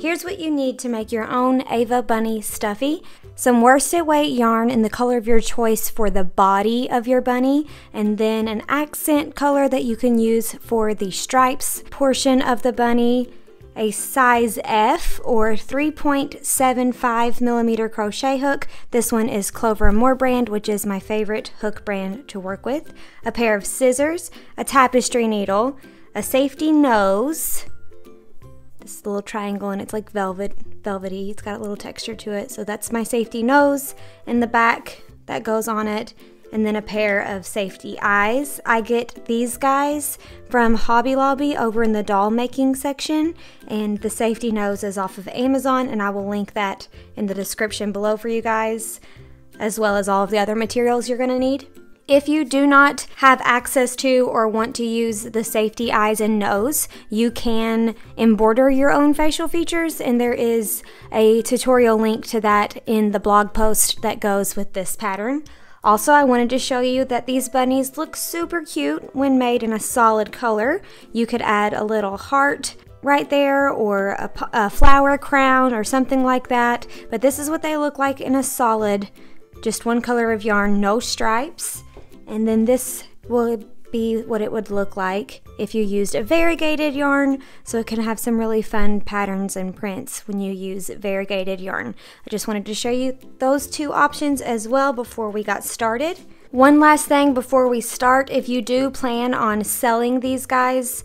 Here's what you need to make your own Ava Bunny stuffy. Some worsted weight yarn in the color of your choice for the body of your bunny, and then an accent color that you can use for the stripes portion of the bunny, a size F or 3.75 millimeter crochet hook. This one is Clover Amour brand, which is my favorite hook brand to work with. A pair of scissors, a tapestry needle, a safety nose, this little triangle and it's like velvet, velvety. It's got a little texture to it. So that's my safety nose in the back that goes on it and then a pair of safety eyes. I get these guys from Hobby Lobby over in the doll making section, and the safety nose is off of Amazon, and I will link that in the description below for you guys, as well as all of the other materials you're gonna need. If you do not have access to or want to use the safety eyes and nose, you can embroider your own facial features, and there is a tutorial link to that in the blog post that goes with this pattern. Also, I wanted to show you that these bunnies look super cute when made in a solid color. You could add a little heart right there or a, a, flower crown or something like that. But this is what they look like in a solid, just one color of yarn, no stripes. And then this will be what it would look like if you used a variegated yarn so it can have some really fun patterns and prints when you use variegated yarn. I just wanted to show you those two options as well before we got started. One last thing before we start, if you do plan on selling these guys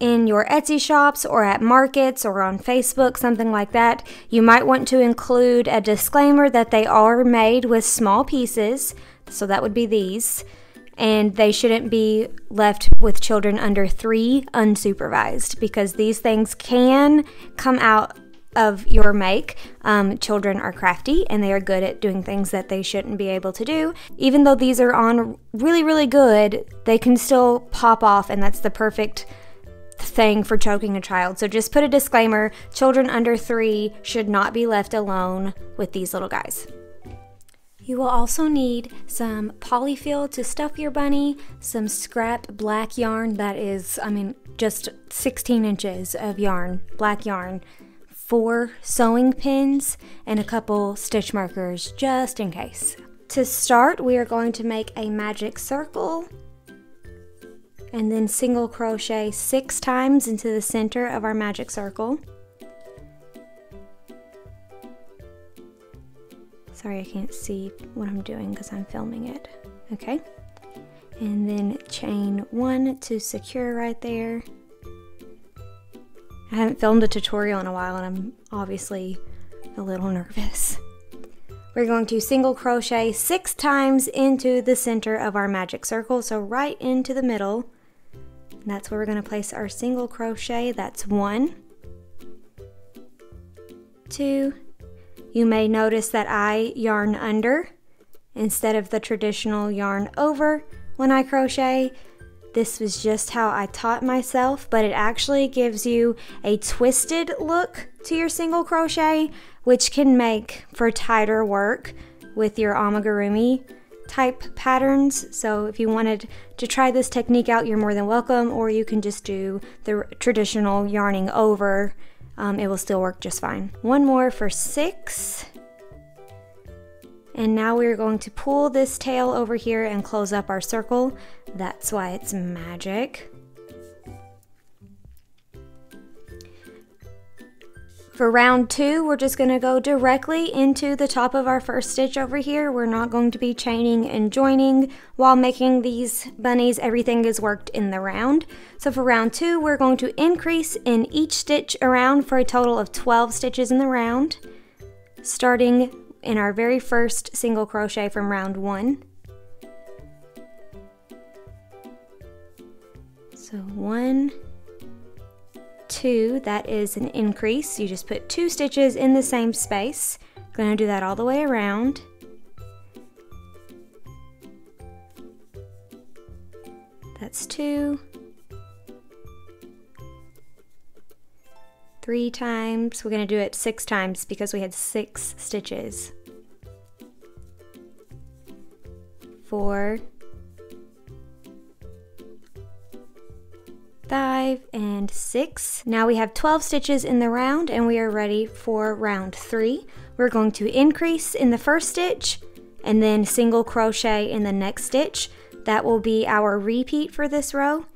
in your Etsy shops or at markets or on Facebook, something like that, you might want to include a disclaimer that they are made with small pieces. So that would be these and they shouldn't be left with children under three unsupervised because these things can come out of your make. Um, children are crafty and they are good at doing things that they shouldn't be able to do. Even though these are on really, really good, they can still pop off, and that's the perfect thing for choking a child. So just put a disclaimer children under three should not be left alone with these little guys. You will also need some polyfill to stuff your bunny, some scrap black yarn that is, I mean, just 16 inches of yarn, black yarn, four sewing pins, and a couple stitch markers just in case. To start, we are going to make a magic circle and then single crochet six times into the center of our magic circle. Sorry I can't see what I'm doing because I'm filming it. Okay. And then chain one to secure right there. I haven't filmed a tutorial in a while and I'm obviously a little nervous. We're going to single crochet six times into the center of our magic circle, so right into the middle. And that's where we're going to place our single crochet. That's one, two, you may notice that I yarn under instead of the traditional yarn over when I crochet. This was just how I taught myself, but it actually gives you a twisted look to your single crochet, which can make for tighter work with your amigurumi type patterns. So if you wanted to try this technique out, you're more than welcome, or you can just do the traditional yarning over um, it will still work just fine. One more for six. And now we're going to pull this tail over here and close up our circle. That's why it's magic. For round two, we're just going to go directly into the top of our first stitch over here. We're not going to be chaining and joining while making these bunnies. Everything is worked in the round. So for round two, we're going to increase in each stitch around for a total of 12 stitches in the round, starting in our very first single crochet from round one. So one, two, that is an increase. You just put two stitches in the same space. Going to do that all the way around. That's two. Three times. We're going to do it six times because we had six stitches. Four. Five, and six. Now we have 12 stitches in the round and we are ready for round three. We're going to increase in the first stitch and then single crochet in the next stitch. That will be our repeat for this row.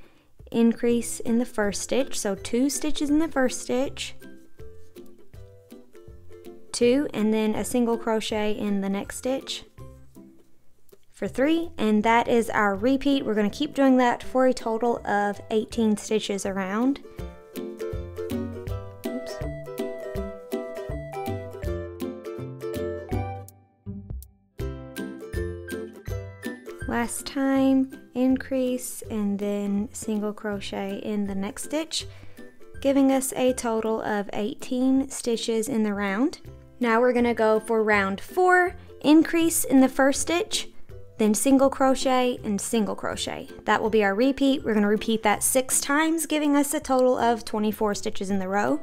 Increase in the first stitch, so two stitches in the first stitch, two, and then a single crochet in the next stitch for three, and that is our repeat. We're going to keep doing that for a total of 18 stitches around. Last time, increase and then single crochet in the next stitch, giving us a total of 18 stitches in the round. Now we're going to go for round four, increase in the first stitch, then single crochet and single crochet. That will be our repeat. We're going to repeat that six times, giving us a total of 24 stitches in the row.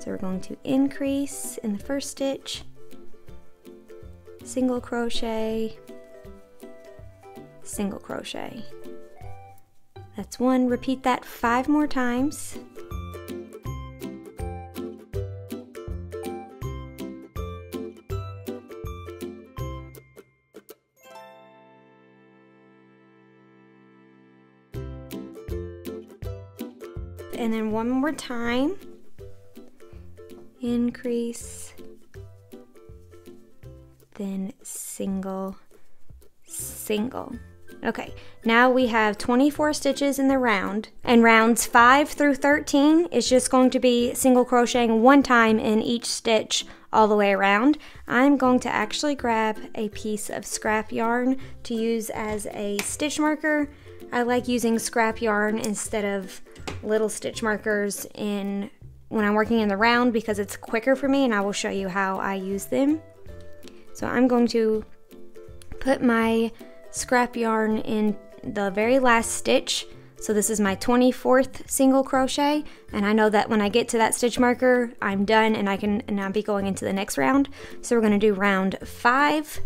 So we're going to increase in the first stitch, single crochet, single crochet. That's one. Repeat that five more times. And then one more time. Increase, then single, single. Okay, now we have 24 stitches in the round, and rounds 5 through 13 is just going to be single crocheting one time in each stitch all the way around. I'm going to actually grab a piece of scrap yarn to use as a stitch marker. I like using scrap yarn instead of little stitch markers in when I'm working in the round because it's quicker for me and I will show you how I use them. So I'm going to put my scrap yarn in the very last stitch. So this is my 24th single crochet and I know that when I get to that stitch marker I'm done and I can now be going into the next round. So we're going to do round 5,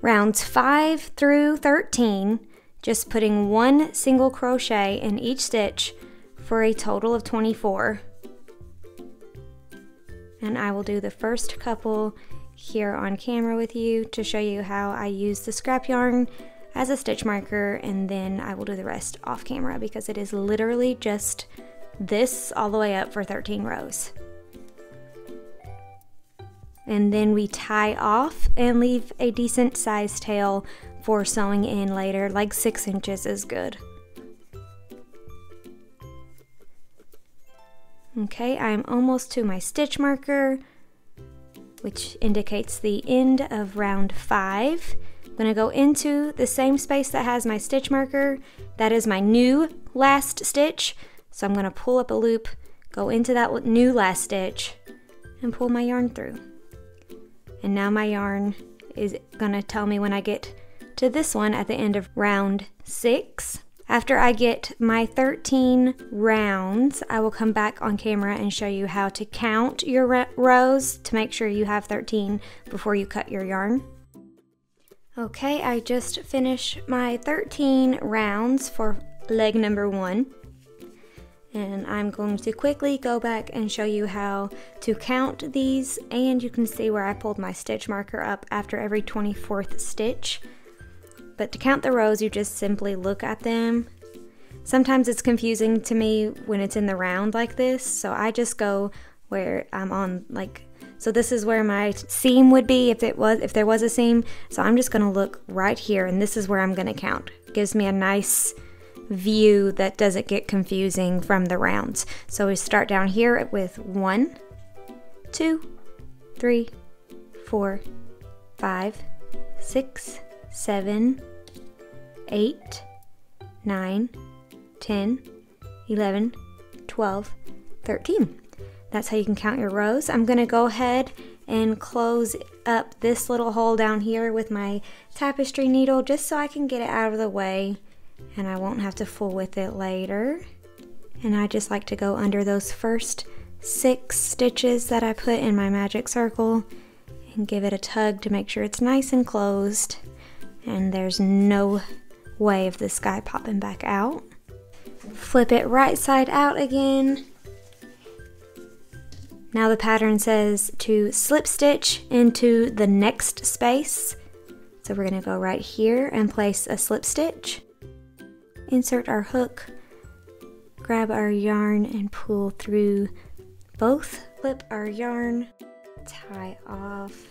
rounds 5 through 13 just putting one single crochet in each stitch for a total of 24. And I will do the first couple here on camera with you to show you how I use the scrap yarn as a stitch marker and then I will do the rest off camera because it is literally just this all the way up for 13 rows. And then we tie off and leave a decent sized tail for sewing in later, like six inches is good. Okay, I am almost to my stitch marker, which indicates the end of round five. I'm gonna go into the same space that has my stitch marker. That is my new last stitch. So I'm gonna pull up a loop, go into that new last stitch, and pull my yarn through. And now my yarn is gonna tell me when I get to this one at the end of round six. After I get my 13 rounds, I will come back on camera and show you how to count your rows to make sure you have 13 before you cut your yarn. Okay, I just finished my 13 rounds for leg number one. And I'm going to quickly go back and show you how to count these and you can see where I pulled my stitch marker up after every 24th stitch. But to count the rows, you just simply look at them. Sometimes it's confusing to me when it's in the round like this, so I just go where I'm on like so this is where my seam would be if it was if there was a seam. So I'm just going to look right here and this is where I'm going to count. It gives me a nice view that doesn't get confusing from the rounds. So we start down here with one, two, three, four, five, six, seven, 8, 9, 10, 11, 12, 13. That's how you can count your rows. I'm going to go ahead and close up this little hole down here with my tapestry needle just so I can get it out of the way and I won't have to fool with it later. And I just like to go under those first six stitches that I put in my magic circle and give it a tug to make sure it's nice and closed and there's no way of this guy popping back out. Flip it right side out again. Now the pattern says to slip stitch into the next space. So we're gonna go right here and place a slip stitch. Insert our hook, grab our yarn and pull through both. Flip our yarn, tie off.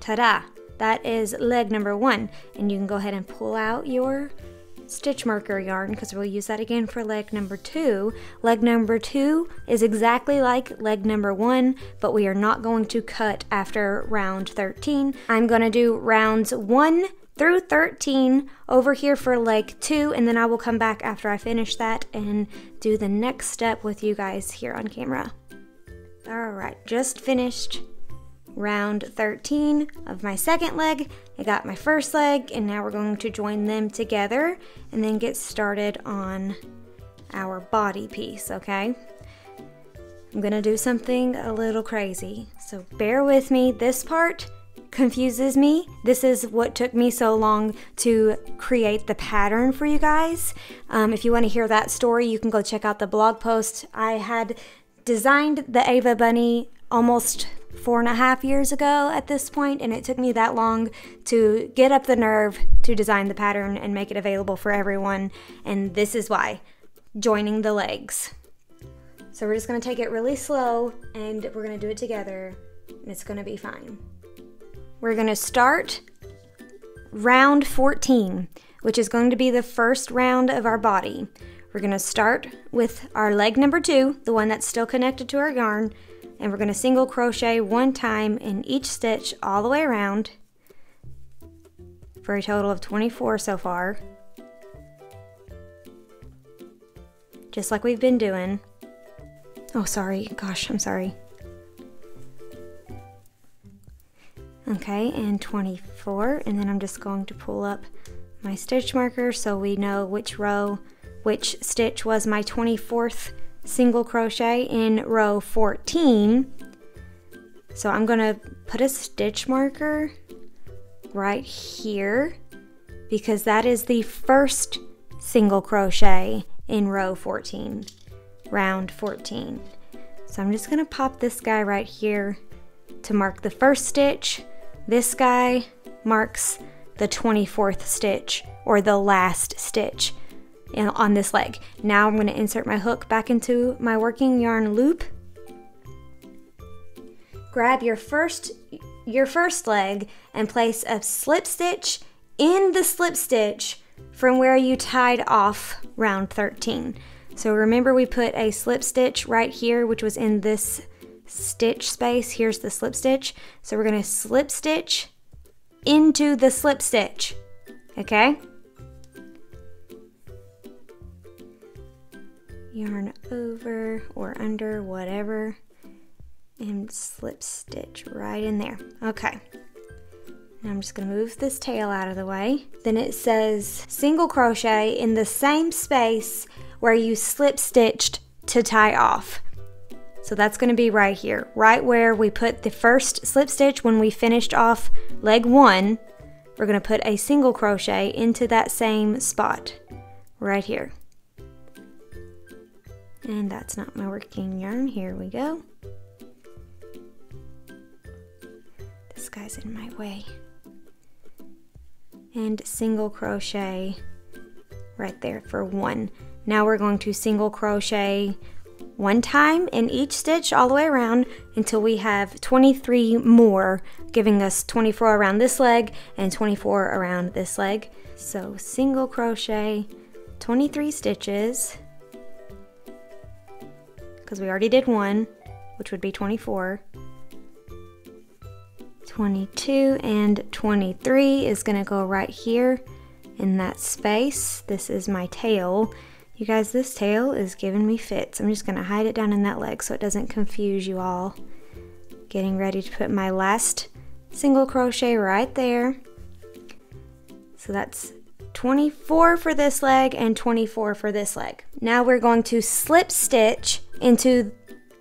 Ta-da! That is leg number one. And you can go ahead and pull out your stitch marker yarn because we'll use that again for leg number two. Leg number two is exactly like leg number one, but we are not going to cut after round 13. I'm going to do rounds one through 13 over here for leg two, and then I will come back after I finish that and do the next step with you guys here on camera. All right, just finished round 13 of my second leg. I got my first leg and now we're going to join them together and then get started on our body piece, okay? I'm gonna do something a little crazy, so bear with me. This part confuses me. This is what took me so long to create the pattern for you guys. Um, if you want to hear that story, you can go check out the blog post. I had designed the Ava Bunny almost four and a half years ago at this point, and it took me that long to get up the nerve to design the pattern and make it available for everyone. And this is why joining the legs. So we're just gonna take it really slow and we're gonna do it together, and it's gonna be fine. We're gonna start round 14, which is going to be the first round of our body. We're gonna start with our leg number two, the one that's still connected to our yarn, and we're going to single crochet one time in each stitch all the way around for a total of 24 so far. Just like we've been doing. Oh, sorry. Gosh, I'm sorry. Okay, and 24, and then I'm just going to pull up my stitch marker so we know which row, which stitch was my 24th single crochet in row 14. So I'm gonna put a stitch marker right here because that is the first single crochet in row 14, round 14. So I'm just gonna pop this guy right here to mark the first stitch. This guy marks the 24th stitch or the last stitch on this leg. Now I'm going to insert my hook back into my working yarn loop. Grab your first your first leg and place a slip stitch in the slip stitch from where you tied off round 13. So remember we put a slip stitch right here which was in this stitch space. Here's the slip stitch. So we're going to slip stitch into the slip stitch. Okay? Yarn over or under, whatever, and slip stitch right in there. Okay. Now I'm just to move this tail out of the way. Then it says single crochet in the same space where you slip stitched to tie off. So that's to be right here, right where we put the first slip stitch when we finished off leg one. We're to put a single crochet into that same spot right here. And that's not my working yarn. Here we go. This guy's in my way. And single crochet right there for one. Now we're going to single crochet one time in each stitch all the way around until we have 23 more, giving us 24 around this leg and 24 around this leg. So single crochet 23 stitches because we already did one, which would be 24. 22 and 23 is going to go right here in that space. This is my tail. You guys, this tail is giving me fits. I'm just going to hide it down in that leg so it doesn't confuse you all. Getting ready to put my last single crochet right there. So that's 24 for this leg and 24 for this leg. Now we're going to slip stitch into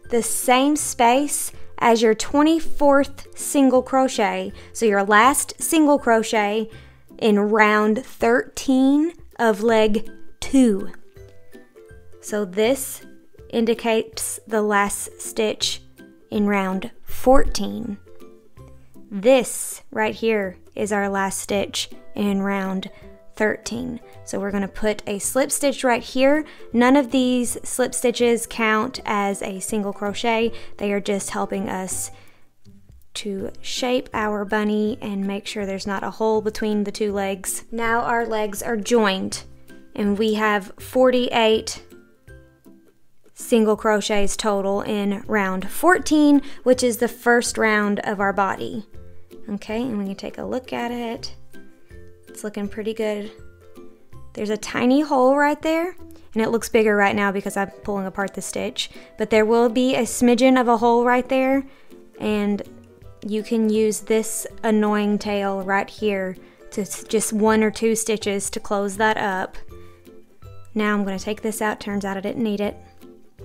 the same space as your 24th single crochet. So your last single crochet in round 13 of leg 2. So this indicates the last stitch in round 14. This right here is our last stitch in round 13. So we're going to put a slip stitch right here. None of these slip stitches count as a single crochet. They are just helping us to shape our bunny and make sure there's not a hole between the two legs. Now our legs are joined and we have 48 single crochets total in round 14, which is the first round of our body. Okay, and we can take a look at it. It's looking pretty good. There's a tiny hole right there, and it looks bigger right now because I'm pulling apart the stitch, but there will be a smidgen of a hole right there, and you can use this annoying tail right here to just one or two stitches to close that up. Now I'm going to take this out. Turns out I didn't need it.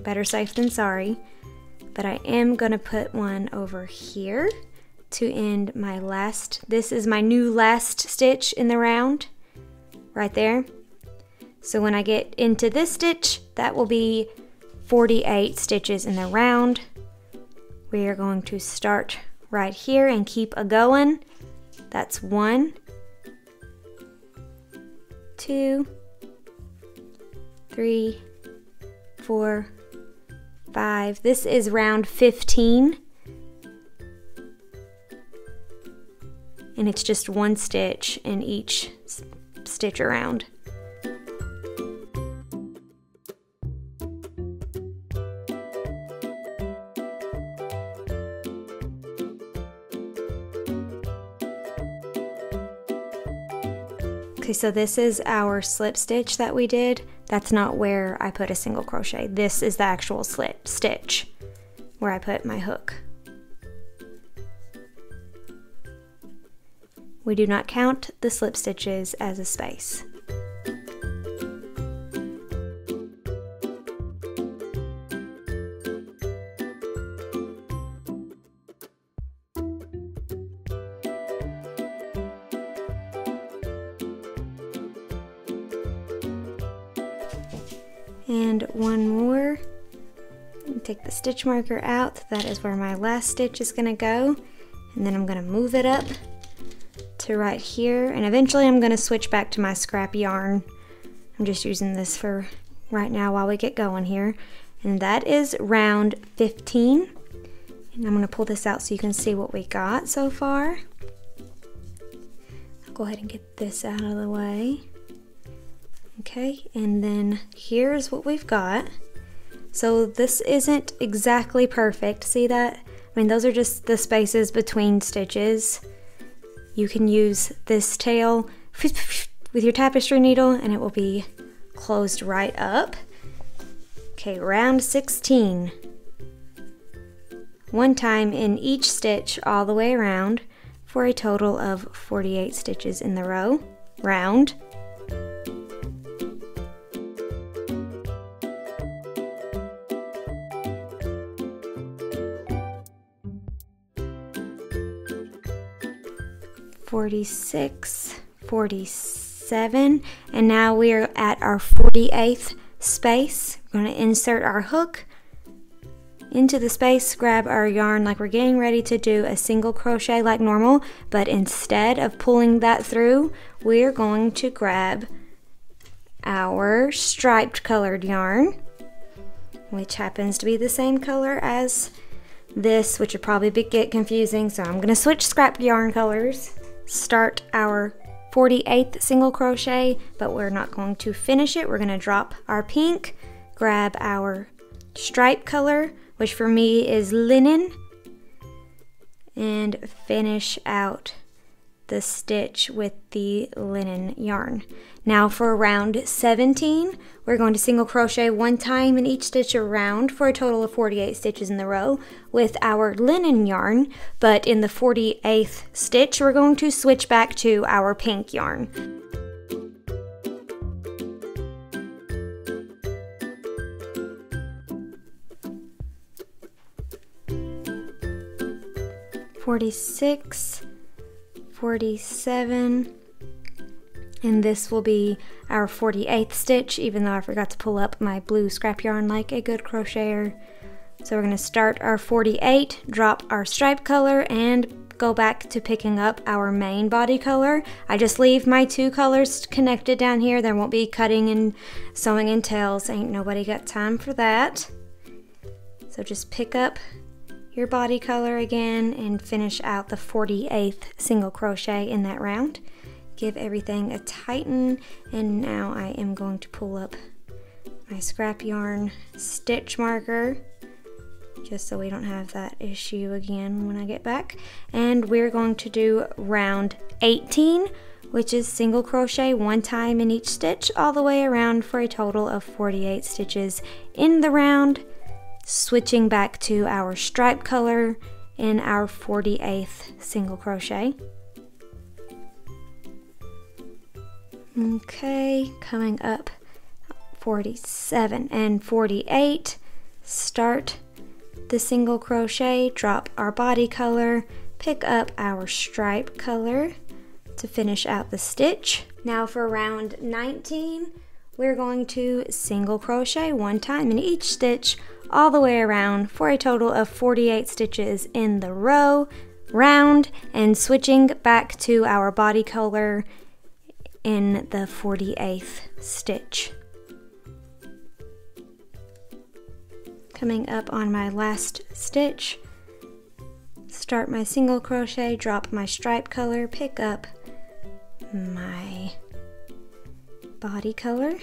Better safe than sorry. But I am going to put one over here to end my last. This is my new last stitch in the round, right there. So when I get into this stitch, that will be 48 stitches in the round. We are going to start right here and keep a going. That's one, two, three, four, five. This is round 15. And it's just one stitch in each stitch around. Okay, so this is our slip stitch that we did. That's not where I put a single crochet. This is the actual slip stitch where I put my hook. We do not count the slip stitches as a space. and one more. Take the stitch marker out. That is where my last stitch is going to go. And then I'm going to move it up to right here and eventually I'm going to switch back to my scrap yarn I'm just using this for right now while we get going here and that is round 15 and I'm going to pull this out so you can see what we got so far I'll go ahead and get this out of the way Okay, and then here's what we've got. So this isn't exactly perfect. See that? I mean, those are just the spaces between stitches. You can use this tail with your tapestry needle and it will be closed right up. Okay, round 16. One time in each stitch all the way around for a total of 48 stitches in the row. Round. 46, 47, and now we're at our 48th space. We're going to insert our hook into the space, grab our yarn like we're getting ready to do a single crochet like normal, but instead of pulling that through, we're going to grab our striped colored yarn, which happens to be the same color as this, which would probably get confusing, so I'm going to switch scrap yarn colors start our 48th single crochet, but we're not going to finish it. We're going to drop our pink, grab our stripe color, which for me is linen, and finish out the stitch with the linen yarn. Now for round 17, we're going to single crochet one time in each stitch around for a total of 48 stitches in the row with our linen yarn, but in the 48th stitch, we're going to switch back to our pink yarn. Forty-six, forty-seven, And this will be our 48th stitch, even though I forgot to pull up my blue scrap yarn like a good crocheter. So we're gonna start our 48, drop our stripe color, and go back to picking up our main body color. I just leave my two colors connected down here. There won't be cutting and sewing and tails. Ain't nobody got time for that. So just pick up your body color again and finish out the 48th single crochet in that round. Give everything a tighten and now I am going to pull up my scrap yarn stitch marker just so we don't have that issue again when I get back. And we're going to do round 18, which is single crochet one time in each stitch all the way around for a total of 48 stitches in the round, switching back to our stripe color in our 48th single crochet. Okay, coming up 47 and 48, start the single crochet, drop our body color, pick up our stripe color to finish out the stitch. Now for round 19, we're going to single crochet one time in each stitch all the way around for a total of 48 stitches in the row, round, and switching back to our body color in the 48th stitch. coming up on my last stitch start my single crochet drop my stripe color pick up my body color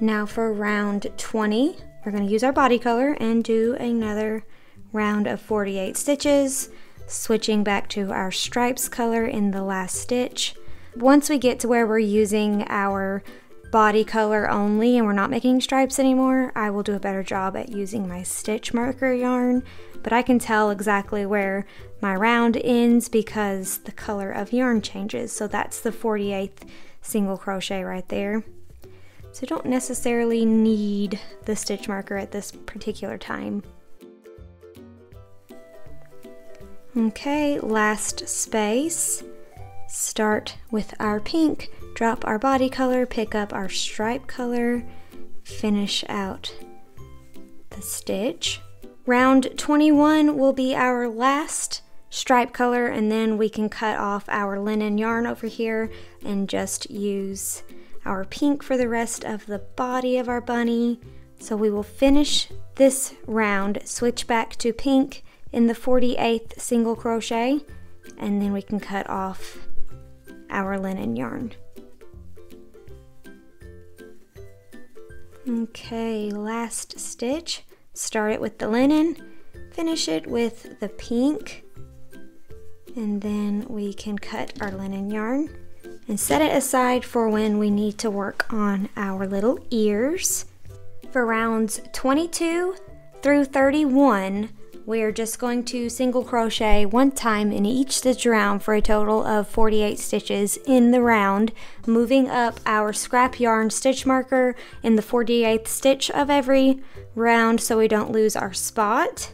now for round 20 we're going to use our body color and do another round of 48 stitches switching back to our stripes color in the last stitch once we get to where we're using our body color only and we're not making stripes anymore, I will do a better job at using my stitch marker yarn, but I can tell exactly where my round ends because the color of yarn changes. So that's the 48th single crochet right there. So don't necessarily need the stitch marker at this particular time. Okay, last space. Start with our pink drop our body color, pick up our stripe color, finish out the stitch. Round 21 will be our last stripe color and then we can cut off our linen yarn over here and just use our pink for the rest of the body of our bunny. So we will finish this round, switch back to pink in the 48th single crochet, and then we can cut off our linen yarn. Okay, last stitch. Start it with the linen, finish it with the pink, and then we can cut our linen yarn and set it aside for when we need to work on our little ears. For rounds 22 through 31, we're just going to single crochet one time in each stitch around for a total of 48 stitches in the round, moving up our scrap yarn stitch marker in the 48th stitch of every round so we don't lose our spot.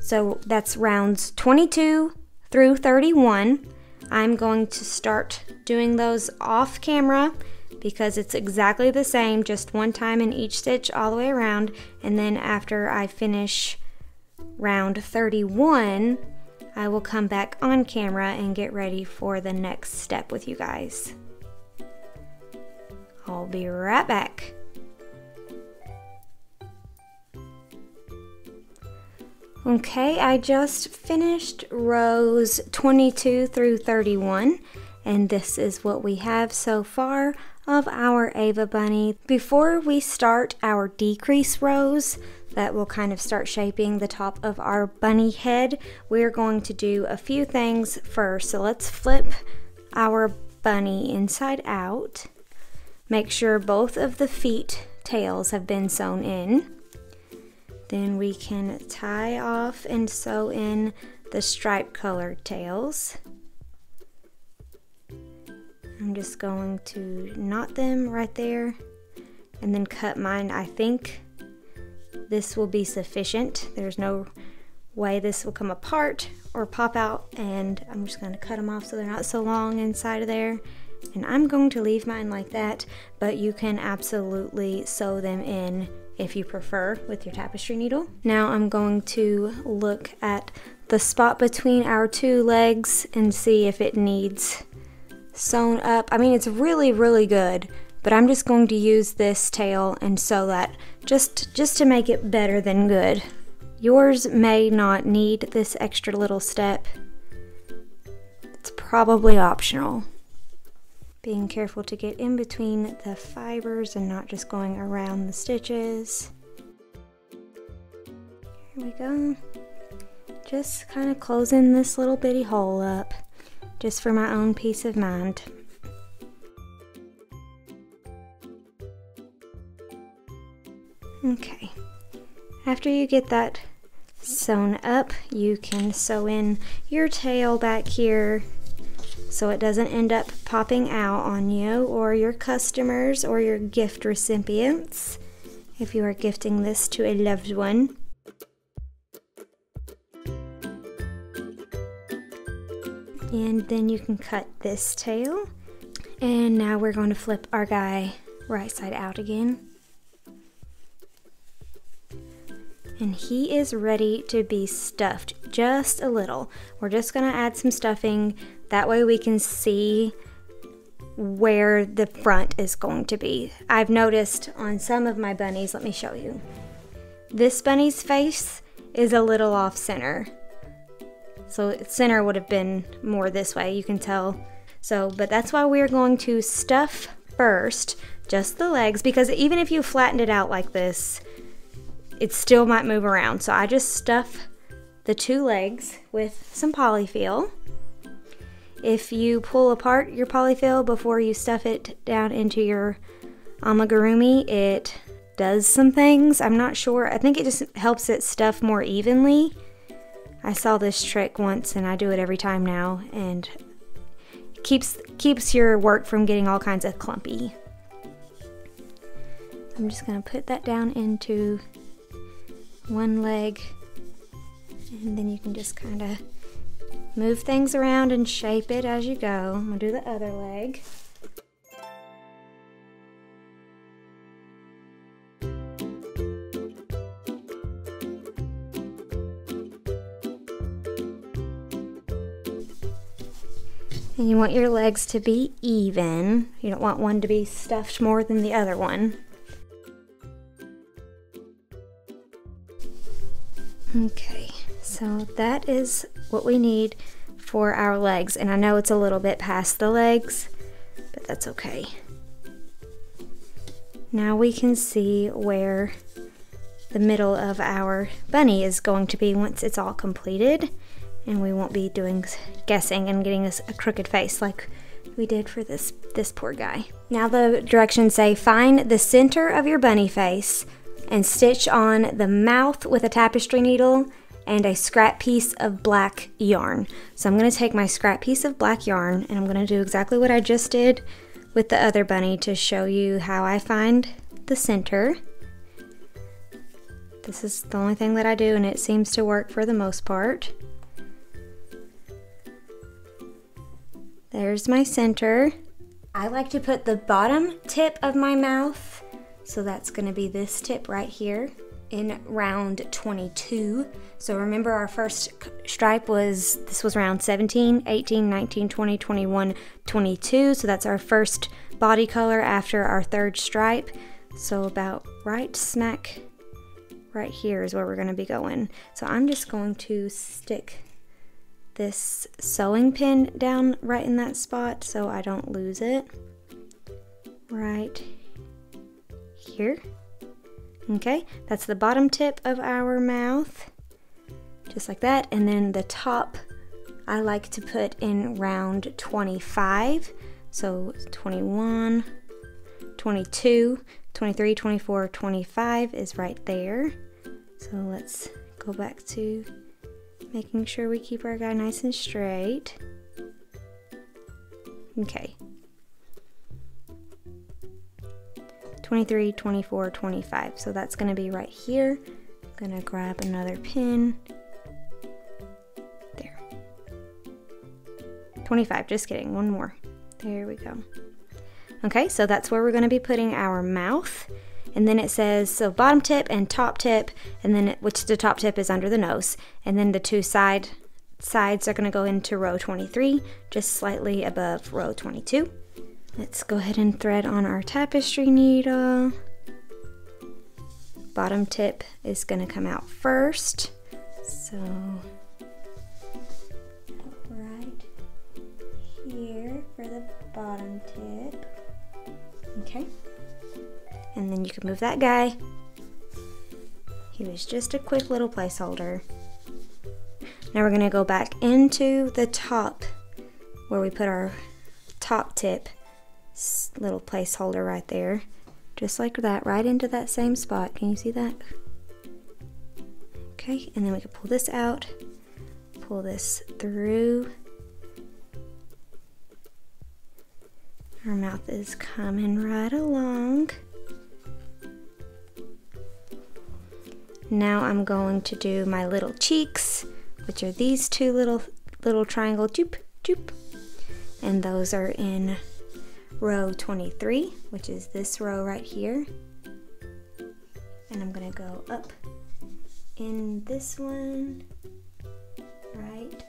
So that's rounds 22 through 31. I'm going to start doing those off camera because it's exactly the same, just one time in each stitch all the way around. And then after I finish round 31, I will come back on camera and get ready for the next step with you guys. I'll be right back. Okay, I just finished rows 22 through 31, and this is what we have so far of our Ava Bunny. Before we start our decrease rows, that will kind of start shaping the top of our bunny head. We're going to do a few things first. So let's flip our bunny inside out. Make sure both of the feet tails have been sewn in. Then we can tie off and sew in the stripe colored tails. I'm just going to knot them right there and then cut mine, I think, this will be sufficient. There's no way this will come apart or pop out and I'm just going to cut them off so they're not so long inside of there And I'm going to leave mine like that, but you can absolutely sew them in if you prefer with your tapestry needle. Now I'm going to look at the spot between our two legs and see if it needs sewn up. I mean, it's really, really good, but I'm just going to use this tail and sew that just, just to make it better than good. Yours may not need this extra little step. It's probably optional. Being careful to get in between the fibers and not just going around the stitches. Here we go. Just kind of closing this little bitty hole up just for my own peace of mind. Okay, after you get that sewn up, you can sew in your tail back here so it doesn't end up popping out on you or your customers or your gift recipients if you are gifting this to a loved one. And then you can cut this tail. And now we're going to flip our guy right side out again. And he is ready to be stuffed just a little. We're just gonna add some stuffing. That way we can see where the front is going to be. I've noticed on some of my bunnies, let me show you. This bunny's face is a little off center. So center would have been more this way, you can tell. So, but that's why we're going to stuff first, just the legs, because even if you flattened it out like this, it still might move around. So I just stuff the two legs with some polyfill. If you pull apart your polyfill before you stuff it down into your amigurumi, it does some things. I'm not sure. I think it just helps it stuff more evenly. I saw this trick once and I do it every time now and keeps keeps your work from getting all kinds of clumpy. I'm just going to put that down into one leg and then you can just kind of move things around and shape it as you go. I'm to do the other leg. And you want your legs to be even. You don't want one to be stuffed more than the other one. Okay, so that is what we need for our legs. And I know it's a little bit past the legs, but that's okay. Now we can see where the middle of our bunny is going to be once it's all completed and we won't be doing guessing and getting us a crooked face like we did for this this poor guy. Now the directions say find the center of your bunny face and stitch on the mouth with a tapestry needle and a scrap piece of black yarn. So I'm going to take my scrap piece of black yarn and I'm going to do exactly what I just did with the other bunny to show you how I find the center. This is the only thing that I do and it seems to work for the most part. There's my center. I like to put the bottom tip of my mouth, so that's gonna be this tip right here in round 22. So remember our first stripe was, this was round 17, 18, 19, 20, 21, 22. So that's our first body color after our third stripe. So about right smack right here is where we're gonna be going. So I'm just going to stick this sewing pin down right in that spot so I don't lose it. Right here. Okay, that's the bottom tip of our mouth, just like that. And then the top, I like to put in round 25. So 21, 22, 23, 24, 25 is right there. So let's go back to making sure we keep our guy nice and straight. Okay. 23, 24, 25. So that's to be right here. I'm to grab another pin. There. 25, just kidding, one more. There we go. Okay, so that's where we're to be putting our mouth. And then it says, so bottom tip and top tip, and then it, which the top tip is under the nose. And then the two side sides are to go into row 23, just slightly above row 22. Let's go ahead and thread on our tapestry needle. Bottom tip is going to come out first. So right here for the bottom tip. Okay. And then you can move that guy. He was just a quick little placeholder. Now we're gonna go back into the top where we put our top tip little placeholder right there. Just like that, right into that same spot. Can you see that? Okay, and then we can pull this out, pull this through. Our mouth is coming right along. Now I'm going to do my little cheeks, which are these two little little triangle doop doop. And those are in row 23, which is this row right here. And I'm gonna go up in this one, right?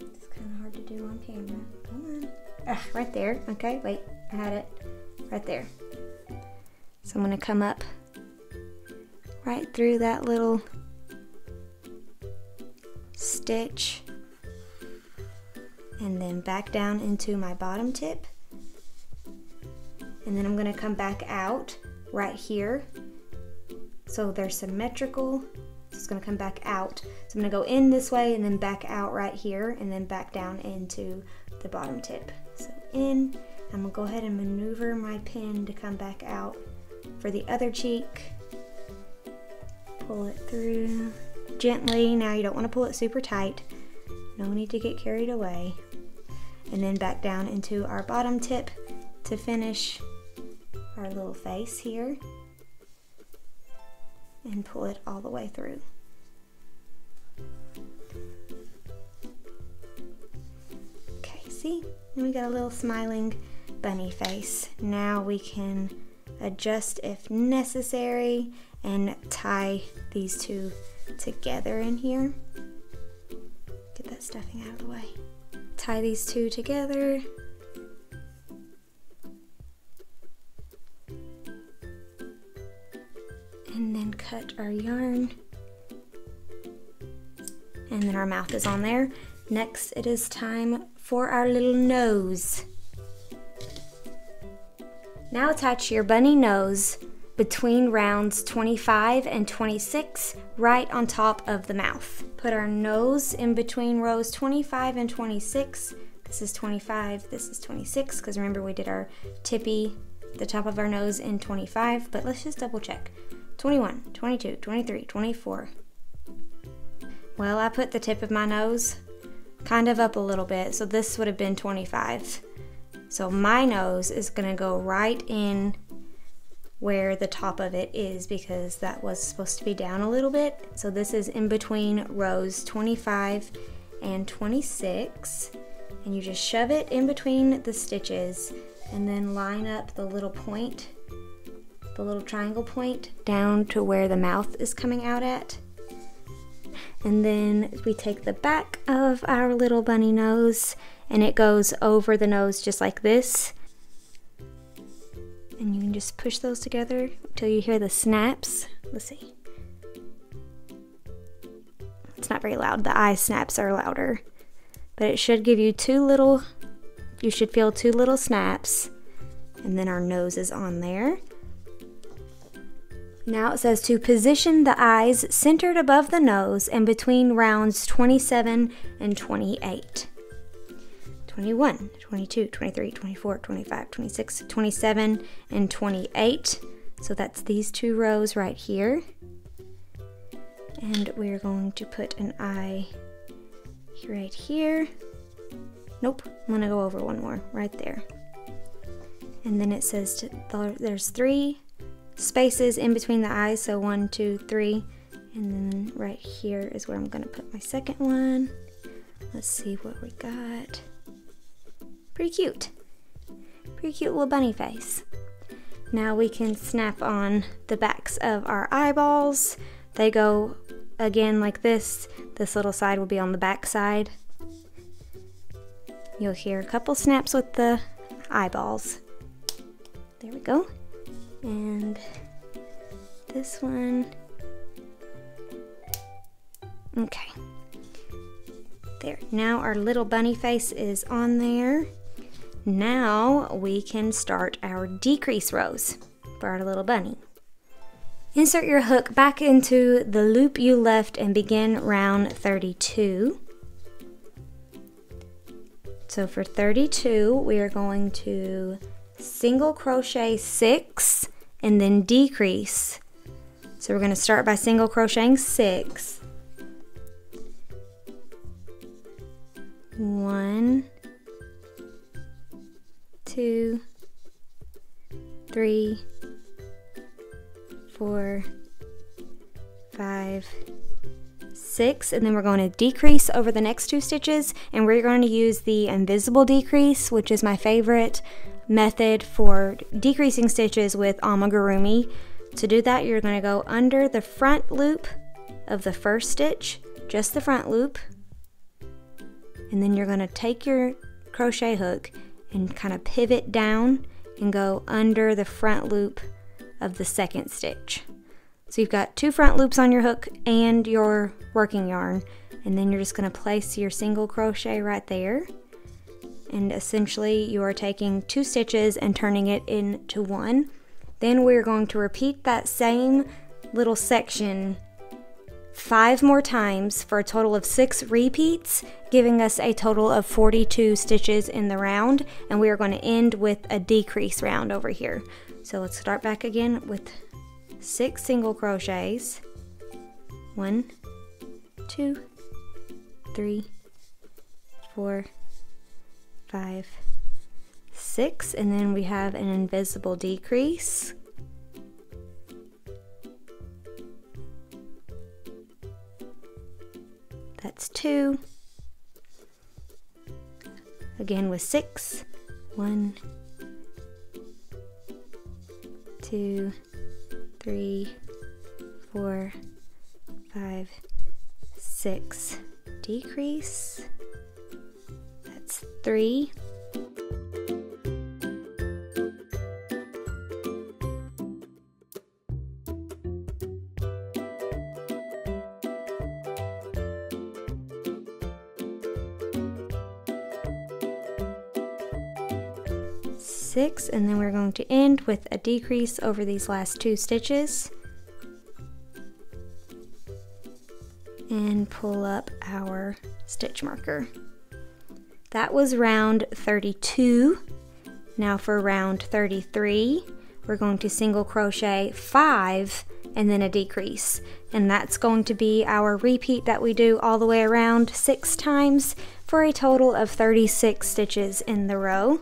It's kind of hard to do on camera. Come on. Ah, right there. Okay, wait, I had it right there. So I'm gonna come up right through that little stitch and then back down into my bottom tip and then I'm going to come back out right here so they're symmetrical so it's going to come back out so I'm to go in this way and then back out right here and then back down into the bottom tip so in I'm to go ahead and maneuver my pin to come back out for the other cheek pull it through gently. Now you don't want to pull it super tight. No need to get carried away. And then back down into our bottom tip to finish our little face here. And pull it all the way through. Okay, see? We got a little smiling bunny face. Now we can adjust if necessary and tie these two together in here. Get that stuffing out of the way. Tie these two together. And then cut our yarn. And then our mouth is on there. Next, it is time for our little nose. Now attach your bunny nose between rounds 25 and 26, right on top of the mouth. Put our nose in between rows 25 and 26. This is 25, this is 26, because remember we did our tippy, the top of our nose in 25, but let's just double check. 21, 22, 23, 24. Well, I put the tip of my nose kind of up a little bit, so this would have been 25. So my nose is gonna go right in where the top of it is because that was supposed to be down a little bit. So this is in between rows 25 and 26 and you just shove it in between the stitches and then line up the little point, the little triangle point down to where the mouth is coming out at. And then we take the back of our little bunny nose and it goes over the nose just like this and you can just push those together until you hear the snaps. Let's see. It's not very loud. The eye snaps are louder. But it should give you two little, you should feel two little snaps. And then our nose is on there. Now it says to position the eyes centered above the nose and between rounds 27 and 28. 21, 22, 23, 24, 25, 26, 27, and 28. So that's these two rows right here. And we're going to put an eye right here. Nope, I'm gonna go over one more right there. And then it says to, there's three spaces in between the eyes, so one, two, three. And then right here is where I'm gonna put my second one. Let's see what we got. Pretty cute. Pretty cute little bunny face. Now we can snap on the backs of our eyeballs. They go again like this. This little side will be on the back side. You'll hear a couple snaps with the eyeballs. There we go. And this one. Okay. There, now our little bunny face is on there. Now we can start our decrease rows for our little bunny. Insert your hook back into the loop you left and begin round 32. So for 32, we are going to single crochet six and then decrease. So we're going to start by single crocheting six. One, two, three, four, five, six, and then we're going to decrease over the next two stitches, and we're going to use the invisible decrease, which is my favorite method for decreasing stitches with amigurumi. To do that, you're going to go under the front loop of the first stitch, just the front loop, and then you're going to take your crochet hook and kind of pivot down and go under the front loop of the second stitch. So you've got two front loops on your hook and your working yarn and then you're just going to place your single crochet right there and essentially you are taking two stitches and turning it into one. Then we're going to repeat that same little section five more times for a total of six repeats, giving us a total of 42 stitches in the round. And we are going to end with a decrease round over here. So let's start back again with six single crochets. One, two, three, four, five, six, and then we have an invisible decrease. That's two. Again with six. One, two, three, four, five, six. Decrease. That's three. Six and then we're going to end with a decrease over these last two stitches and pull up our stitch marker. That was round 32. Now for round 33, we're going to single crochet five and then a decrease. And that's going to be our repeat that we do all the way around six times for a total of 36 stitches in the row.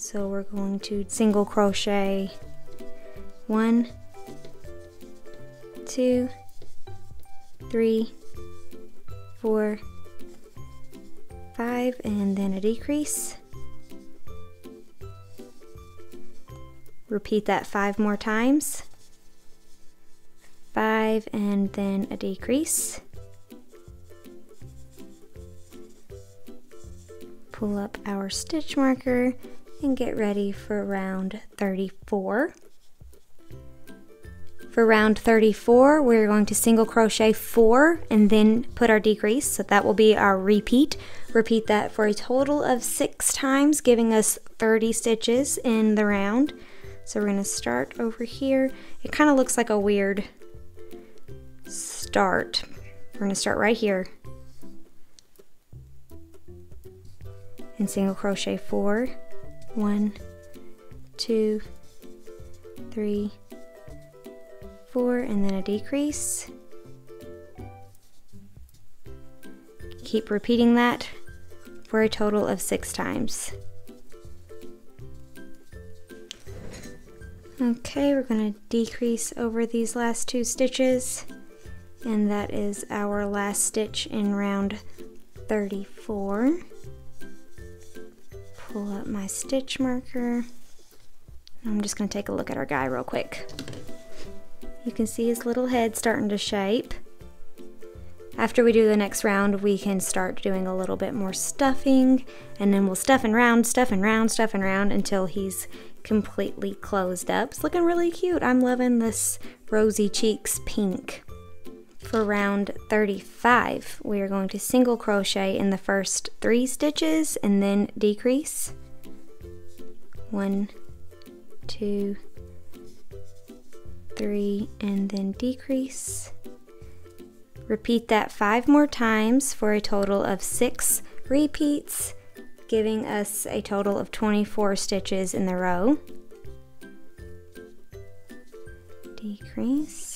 So we're going to single crochet one, two, three, four, five, and then a decrease. Repeat that five more times. Five and then a decrease. Pull up our stitch marker and get ready for round 34. For round 34, we're going to single crochet four and then put our decrease. So that will be our repeat. Repeat that for a total of six times, giving us 30 stitches in the round. So we're gonna start over here. It kind of looks like a weird start. We're gonna start right here. And single crochet four, one, two, three, four, and then a decrease. Keep repeating that for a total of six times. Okay, we're going to decrease over these last two stitches, and that is our last stitch in round 34. Pull up my stitch marker. I'm just to take a look at our guy real quick. You can see his little head starting to shape. After we do the next round, we can start doing a little bit more stuffing, and then we'll stuff and round, stuff and round, stuff and round until he's completely closed up. It's looking really cute. I'm loving this rosy cheeks pink. For round 35, we are going to single crochet in the first three stitches and then decrease. One, two, three, and then decrease. Repeat that five more times for a total of six repeats, giving us a total of 24 stitches in the row. Decrease.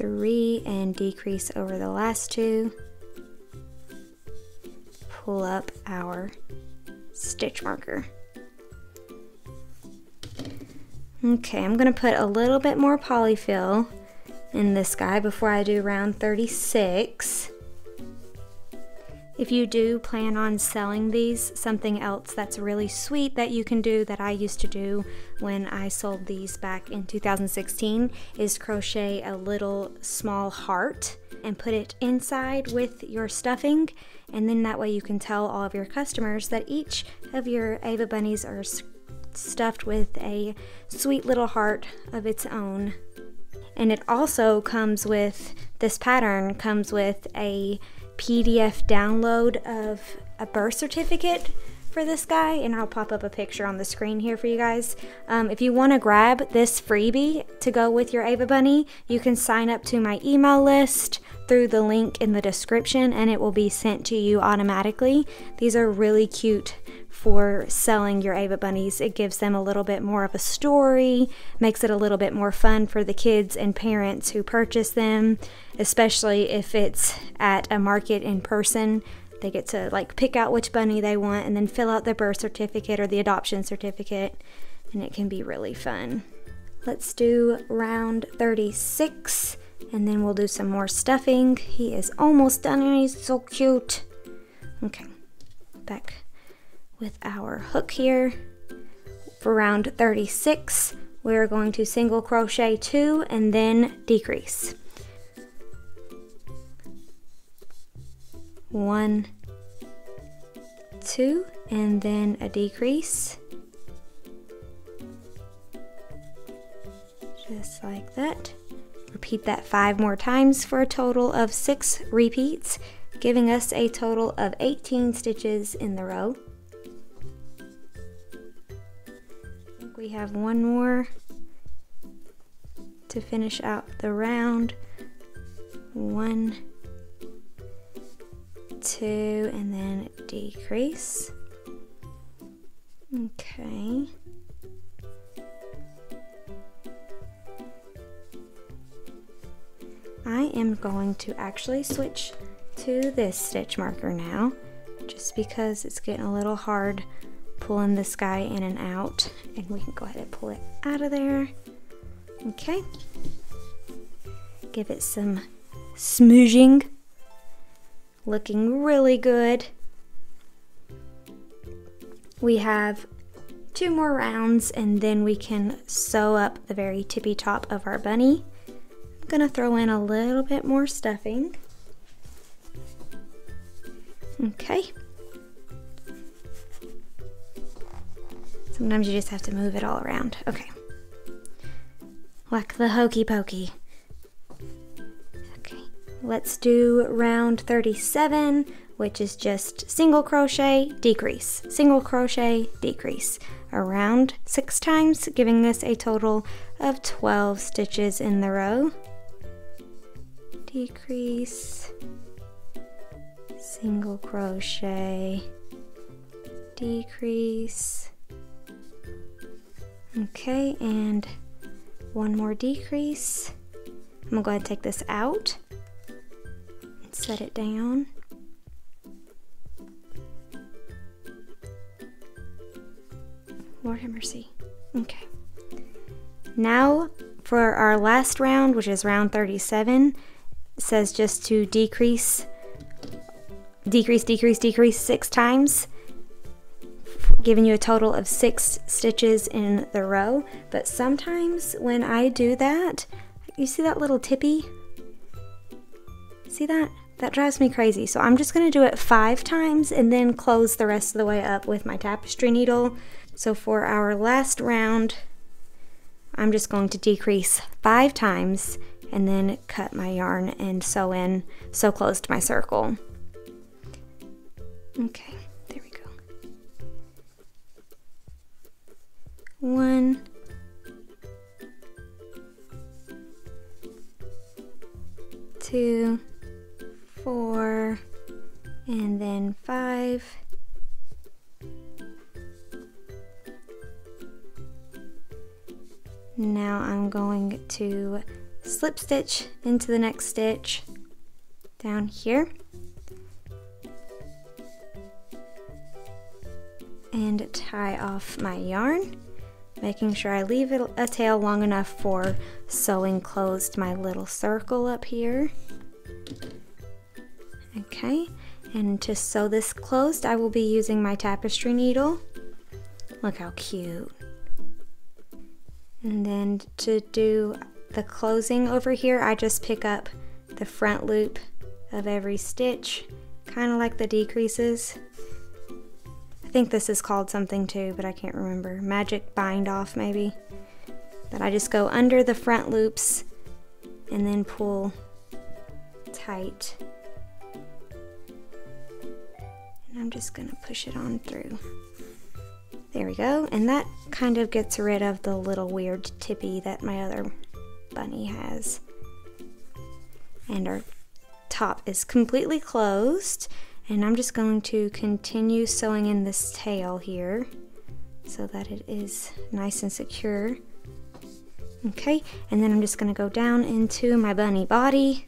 Three and decrease over the last two. Pull up our stitch marker. Okay, I'm to put a little bit more Polyfil in this guy before I do round 36. If you do plan on selling these, something else that's really sweet that you can do that I used to do when I sold these back in 2016 is crochet a little small heart and put it inside with your stuffing and then that way you can tell all of your customers that each of your Ava bunnies are stuffed with a sweet little heart of its own. And it also comes with, this pattern comes with a PDF download of a birth certificate for this guy and I'll pop up a picture on the screen here for you guys. Um, if you want to grab this freebie to go with your Ava Bunny, you can sign up to my email list through the link in the description and it will be sent to you automatically. These are really cute for selling your Ava bunnies. It gives them a little bit more of a story, makes it a little bit more fun for the kids and parents who purchase them, especially if it's at a market in person. They get to like pick out which bunny they want and then fill out their birth certificate or the adoption certificate, and it can be really fun. Let's do round 36 and then we'll do some more stuffing. He is almost done and he's so cute. Okay, back with our hook here. For round 36, we're going to single crochet two and then decrease. One, two, and then a decrease. Just like that. Repeat that five more times for a total of six repeats, giving us a total of 18 stitches in the row. We have one more to finish out the round. One, two, and then decrease. Okay. I am going to actually switch to this stitch marker now just because it's getting a little hard pulling this guy in and out and we can go ahead and pull it out of there. Okay. Give it some smooshing looking really good. We have two more rounds and then we can sew up the very tippy top of our bunny. I'm gonna throw in a little bit more stuffing. Okay Sometimes you just have to move it all around. Okay. Like the hokey pokey. Okay, let's do round 37, which is just single crochet, decrease, single crochet, decrease. Around six times, giving us a total of 12 stitches in the row. Decrease, single crochet, decrease, Okay, and one more decrease. I'm gonna go ahead and take this out and set it down. Lord have mercy. Okay. Now for our last round, which is round 37, says just to decrease, decrease, decrease, decrease six times giving you a total of six stitches in the row. But sometimes when I do that, you see that little tippy? See that? That drives me crazy. So I'm just gonna do it five times and then close the rest of the way up with my tapestry needle. So for our last round, I'm just going to decrease five times and then cut my yarn and sew in, sew close to my circle. Okay, One, two, four, and then five. Now I'm going to slip stitch into the next stitch down here. And tie off my yarn, making sure I leave it a tail long enough for sewing closed my little circle up here. Okay, and to sew this closed, I will be using my tapestry needle. Look how cute. And then to do the closing over here, I just pick up the front loop of every stitch, kind of like the decreases. I think this is called something too, but I can't remember. Magic bind off maybe. But I just go under the front loops and then pull tight. And I'm just gonna push it on through. There we go, and that kind of gets rid of the little weird tippy that my other bunny has. And our top is completely closed, and I'm just going to continue sewing in this tail here so that it is nice and secure. Okay, and then I'm just gonna go down into my bunny body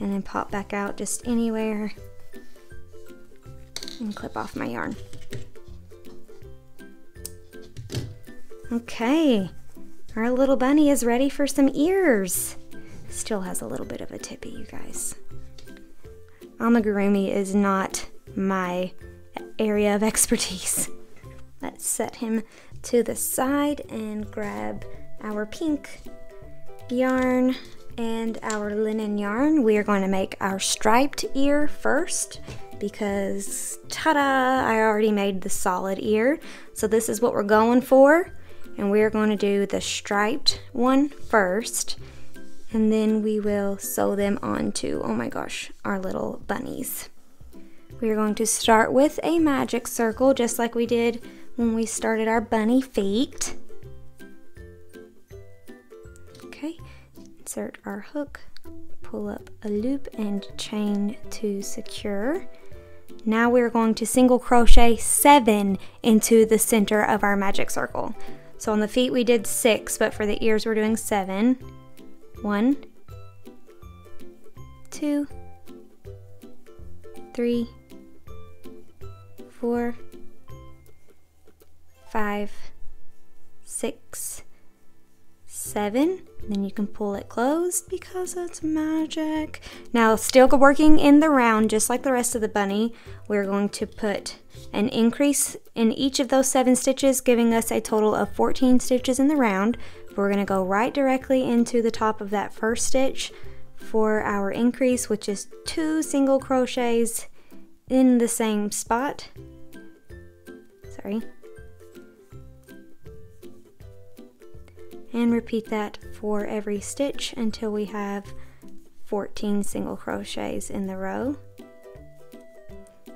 and then pop back out just anywhere and clip off my yarn. Okay, our little bunny is ready for some ears. Still has a little bit of a tippy, you guys. Amigurumi is not my area of expertise. Let's set him to the side and grab our pink yarn and our linen yarn. We are going to make our striped ear first because ta-da, I already made the solid ear. So this is what we're going for and we're going to do the striped one first and then we will sew them onto, oh my gosh, our little bunnies. We are going to start with a magic circle just like we did when we started our bunny feet. Okay, insert our hook, pull up a loop and chain to secure. Now we're going to single crochet seven into the center of our magic circle. So on the feet we did six, but for the ears we're doing seven. One, two, three, four, five, six, seven. Then you can pull it closed because it's magic. Now, still working in the round, just like the rest of the bunny, we're going to put an increase in each of those seven stitches, giving us a total of 14 stitches in the round. We're going to go right directly into the top of that first stitch for our increase, which is two single crochets in the same spot. Sorry. And repeat that for every stitch until we have 14 single crochets in the row.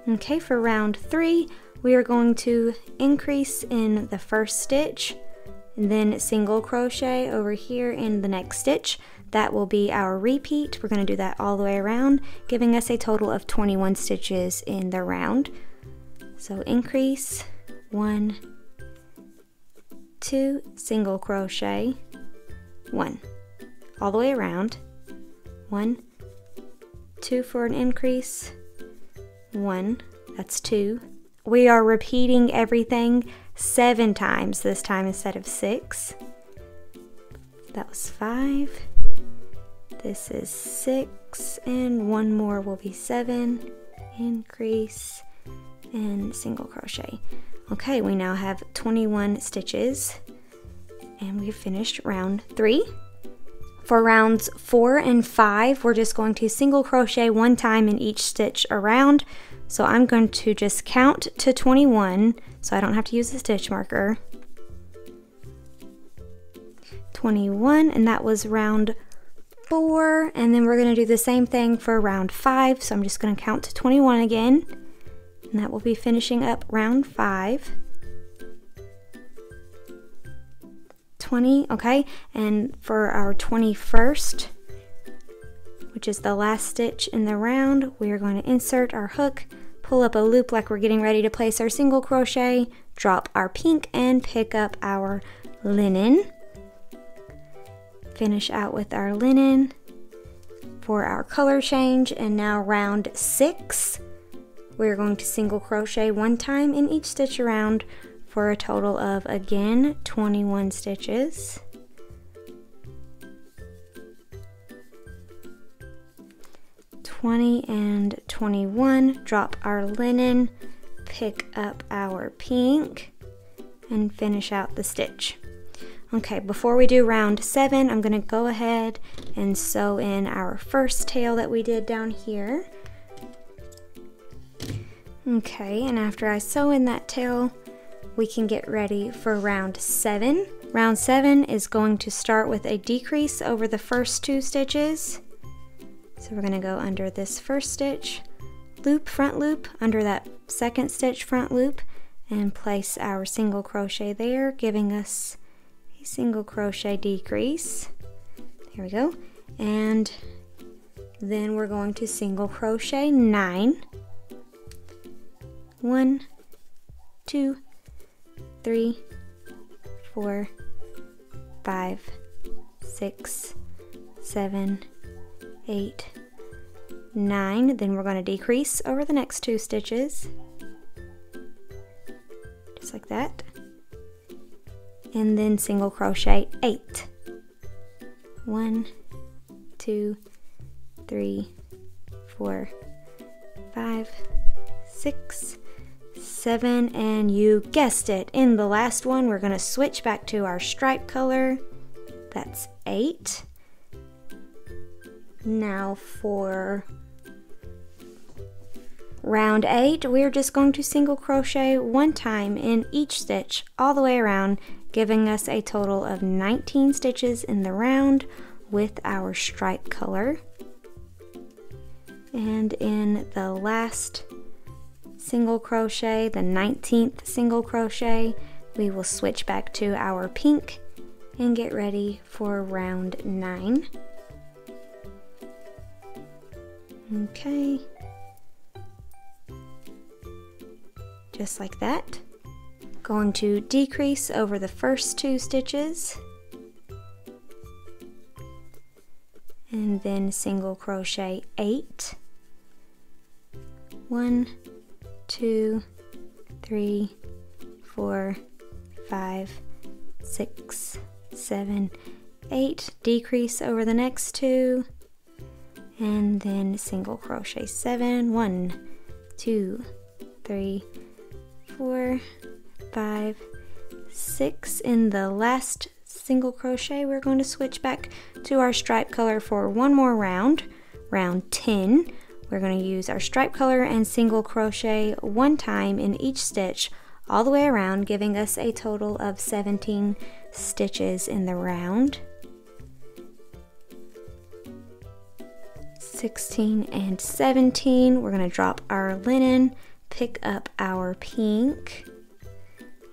Okay, for round three, we are going to increase in the first stitch, and then single crochet over here in the next stitch. That will be our repeat. We're going to do that all the way around, giving us a total of 21 stitches in the round. So increase, one, two, single crochet, one, all the way around, one, two for an increase, one, that's two. We are repeating everything seven times this time instead of six. That was five. This is six, and one more will be seven. Increase and single crochet. Okay, we now have 21 stitches and we've finished round three. For rounds four and five, we're just going to single crochet one time in each stitch around. So I'm going to just count to 21 so I don't have to use the stitch marker. 21 and that was round four and then we're going to do the same thing for round five so I'm just going to count to 21 again and that will be finishing up round five 20 okay and for our 21st which is the last stitch in the round. We are going to insert our hook pull up a loop like we're getting ready to place our single crochet drop our pink and pick up our linen. Finish out with our linen for our color change and now round six. We're going to single crochet one time in each stitch around for a total of again 21 stitches Twenty and 21 drop our linen pick up our pink and finish out the stitch Okay, before we do round seven, I'm gonna go ahead and sew in our first tail that we did down here. Okay, and after I sew in that tail, we can get ready for round seven. Round seven is going to start with a decrease over the first two stitches. So we're gonna go under this first stitch, loop front loop under that second stitch front loop, and place our single crochet there, giving us a single crochet decrease there we go and then we're going to single crochet nine. nine one two three four five six seven eight nine then we're going to decrease over the next two stitches just like that and then single crochet eight. One, two, three, four, five, six, seven, and you guessed it. In the last one, we're gonna switch back to our stripe color. That's eight. Now for round eight, we're just going to single crochet one time in each stitch all the way around giving us a total of 19 stitches in the round with our stripe color. And in the last single crochet, the 19th single crochet, we will switch back to our pink and get ready for round nine. Okay. Just like that. Going to decrease over the first two stitches and then single crochet eight. One, two, three, four, five, six, seven, eight. Decrease over the next two and then single crochet seven. One, two, three, four, five, six. In the last single crochet, we're going to switch back to our stripe color for one more round, round 10. We're going to use our stripe color and single crochet one time in each stitch all the way around, giving us a total of 17 stitches in the round. 16 and 17. We're going to drop our linen, pick up our pink,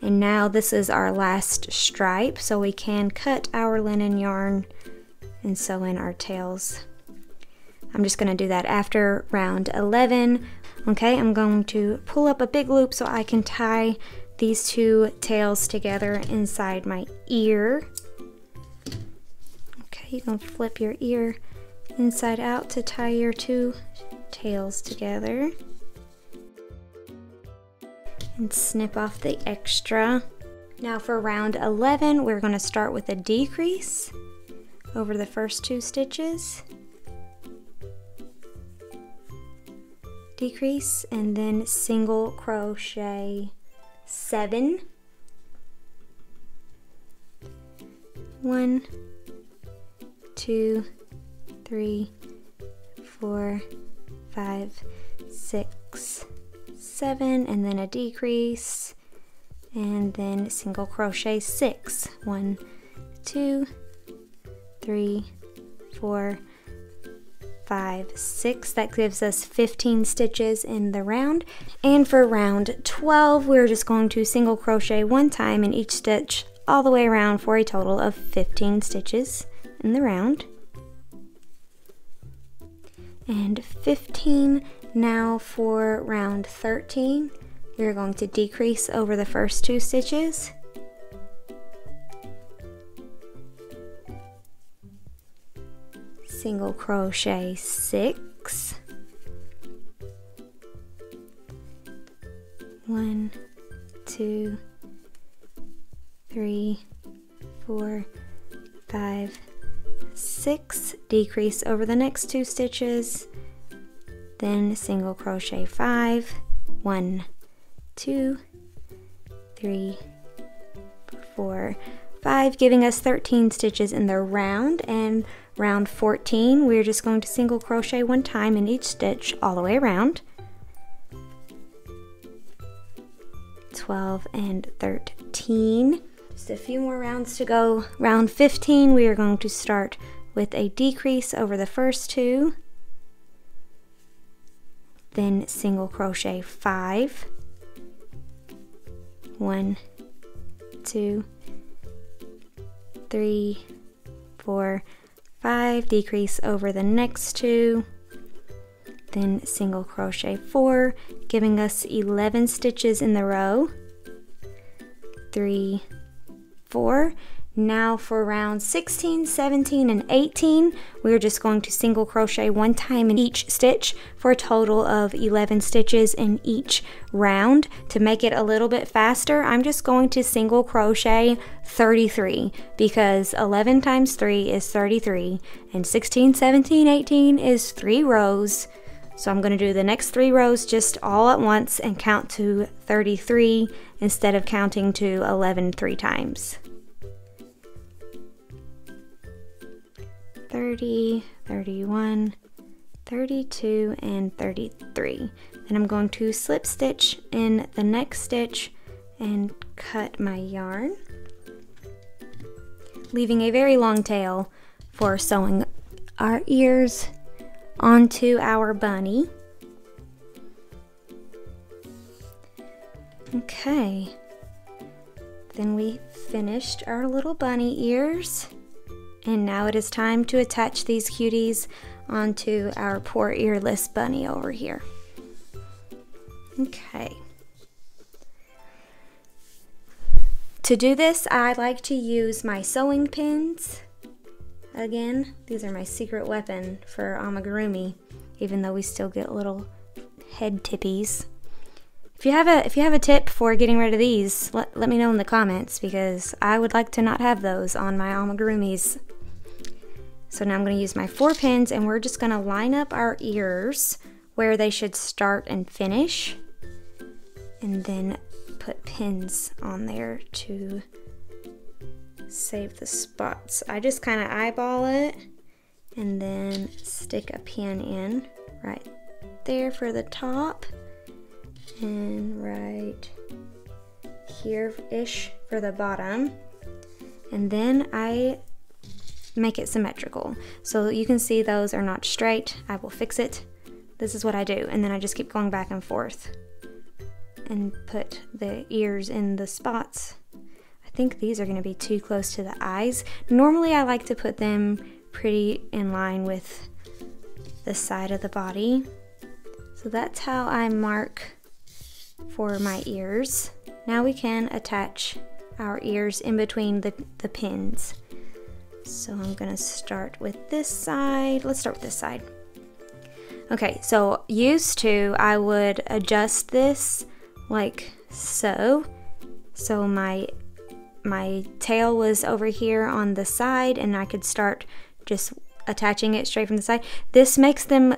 and now this is our last stripe, so we can cut our linen yarn and sew in our tails. I'm just gonna do that after round 11. Okay, I'm going to pull up a big loop so I can tie these two tails together inside my ear. Okay, you can flip your ear inside out to tie your two tails together and snip off the extra. Now for round 11, we're going to start with a decrease over the first two stitches. Decrease and then single crochet seven. One, two, three, four, five, six, seven, and then a decrease, and then single crochet six. One, two, three, four, five, six. That gives us 15 stitches in the round. And for round 12, we're just going to single crochet one time in each stitch all the way around for a total of 15 stitches in the round. And 15 now for round 13. We're going to decrease over the first two stitches single crochet six one two three four five six decrease over the next two stitches then single crochet five one two three four five giving us 13 stitches in the round and Round 14, we're just going to single crochet one time in each stitch all the way around. 12 and 13. Just a few more rounds to go. Round 15, we are going to start with a decrease over the first two. Then single crochet five. One, two, three, four, 5 decrease over the next two then single crochet 4 giving us 11 stitches in the row 3 4 now for rounds 16, 17, and 18, we're just going to single crochet one time in each stitch for a total of 11 stitches in each round. To make it a little bit faster, I'm just going to single crochet 33 because 11 times 3 is 33 and 16, 17, 18 is 3 rows. So I'm going to do the next three rows just all at once and count to 33 instead of counting to 11 three times. 30, 31, 32, and 33. Then I'm going to slip stitch in the next stitch and cut my yarn, leaving a very long tail for sewing our ears onto our bunny. Okay, then we finished our little bunny ears. And now it is time to attach these cuties onto our poor earless bunny over here. Okay. To do this, I like to use my sewing pins. Again, these are my secret weapon for amigurumi, even though we still get little head tippies. If you have a if you have a tip for getting rid of these, let, let me know in the comments because I would like to not have those on my amigurumis. So now I'm going to use my four pins and we're just going to line up our ears where they should start and finish. And then put pins on there to save the spots. I just kind of eyeball it and then stick a pin in right there for the top and right here-ish for the bottom. And then I make it symmetrical. So you can see those are not straight. I will fix it. This is what I do. And then I just keep going back and forth and put the ears in the spots. Think these are going to be too close to the eyes. Normally I like to put them pretty in line with the side of the body. So that's how I mark for my ears. Now we can attach our ears in between the, the pins. So I'm gonna start with this side. Let's start with this side. Okay, so used to, I would adjust this like so. So my my tail was over here on the side and I could start just attaching it straight from the side. This makes them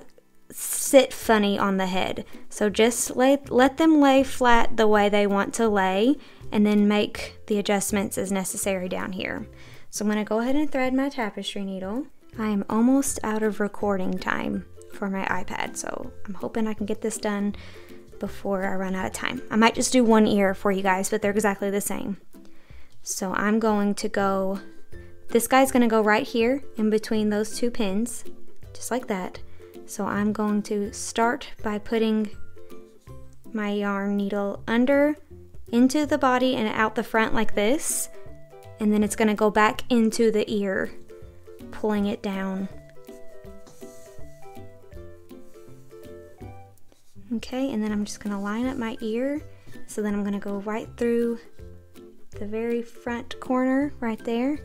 sit funny on the head. So just lay, let them lay flat the way they want to lay and then make the adjustments as necessary down here. So I'm going to go ahead and thread my tapestry needle. I am almost out of recording time for my iPad, so I'm hoping I can get this done before I run out of time. I might just do one ear for you guys, but they're exactly the same. So I'm going to go, this guy's going to go right here in between those two pins, just like that. So I'm going to start by putting my yarn needle under into the body and out the front like this and then it's going to go back into the ear, pulling it down. Okay, and then I'm just going to line up my ear. So then I'm going to go right through the very front corner right there,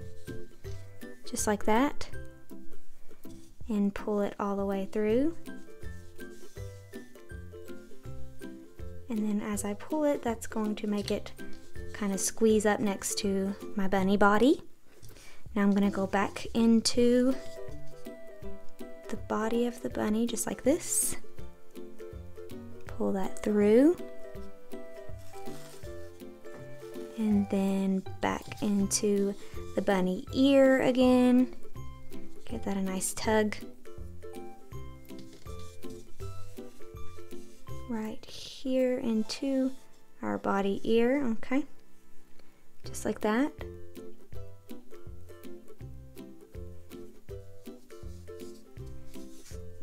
just like that, and pull it all the way through. And then as I pull it, that's going to make it kind of squeeze up next to my bunny body. Now I'm going to go back into the body of the bunny just like this. Pull that through. And then back into the bunny ear again. Give that a nice tug. Right here into our body ear, okay? just like that.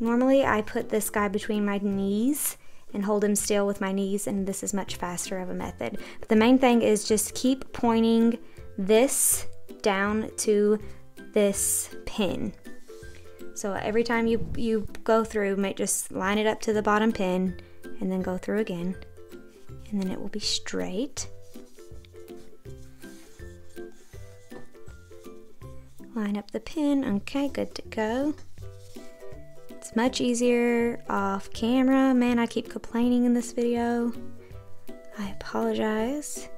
Normally I put this guy between my knees and hold him still with my knees and this is much faster of a method. But the main thing is just keep pointing this down to this pin. So every time you, you go through, make just line it up to the bottom pin and then go through again. And then it will be straight. line up the pin. Okay, good to go. It's much easier off camera. Man, I keep complaining in this video. I apologize.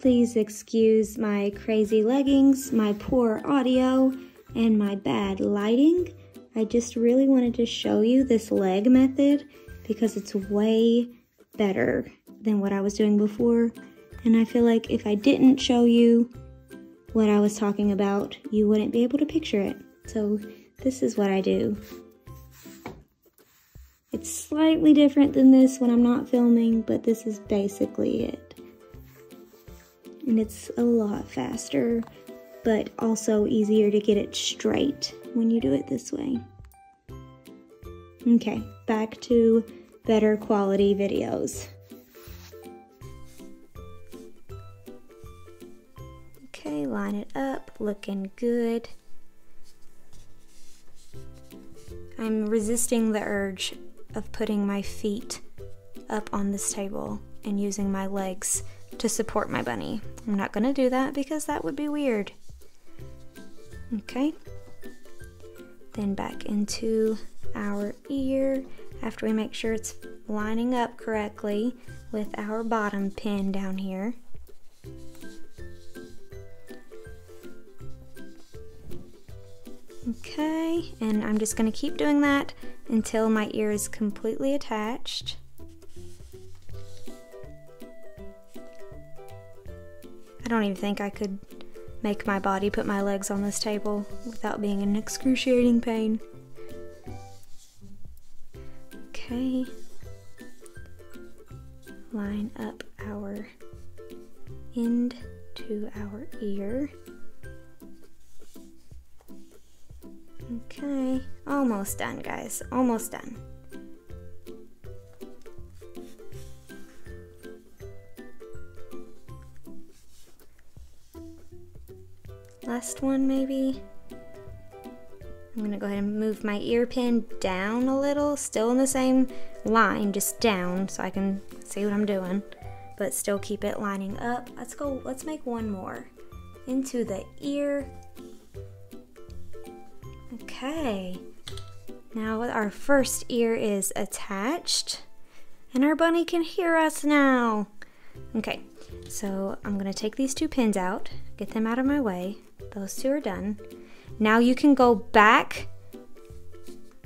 Please excuse my crazy leggings, my poor audio, and my bad lighting. I just really wanted to show you this leg method because it's way better than what I was doing before. And I feel like if I didn't show you, what I was talking about, you wouldn't be able to picture it. So this is what I do. It's slightly different than this when I'm not filming, but this is basically it. And it's a lot faster, but also easier to get it straight when you do it this way. Okay, back to better quality videos. Okay, line it up, looking good. I'm resisting the urge of putting my feet up on this table and using my legs to support my bunny. I'm not gonna do that because that would be weird. Okay. Then back into our ear after we make sure it's lining up correctly with our bottom pin down here. Okay, and I'm just going to keep doing that until my ear is completely attached. I don't even think I could make my body put my legs on this table without being in excruciating pain. Done, guys. Almost done. Last one, maybe. I'm gonna go ahead and move my ear pin down a little, still in the same line, just down so I can see what I'm doing, but still keep it lining up. Let's go, let's make one more. Into the ear Okay, now our first ear is attached and our bunny can hear us now. Okay, so I'm gonna take these two pins out, get them out of my way. Those two are done. Now you can go back